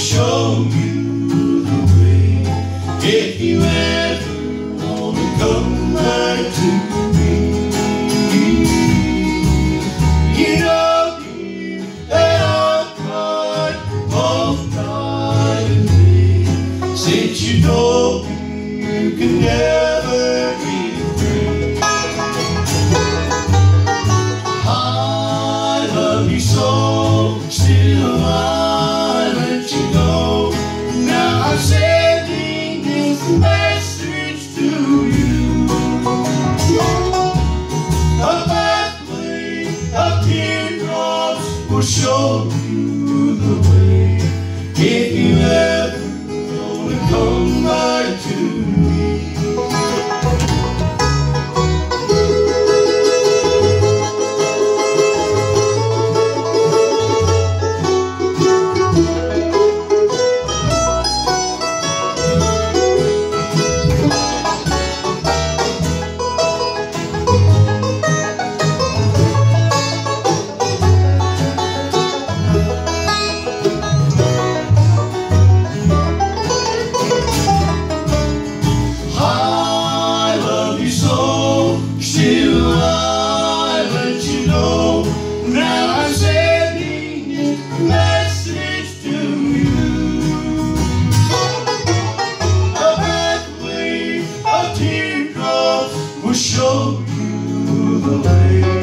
show you the way. If you ever wanna come back to me, you know you and I cried both night and day. Since you know you can never be free. I love you so, still sending this message to you. A will show you will show you the way.